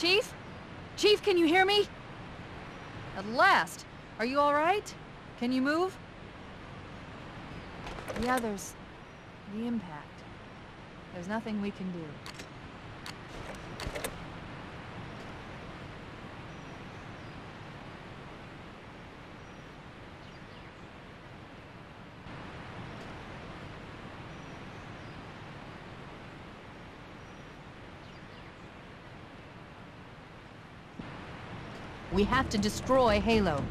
Chief? Chief, can you hear me? At last! Are you alright? Can you move? The others... The impact. There's nothing we can do. We have to destroy Halo.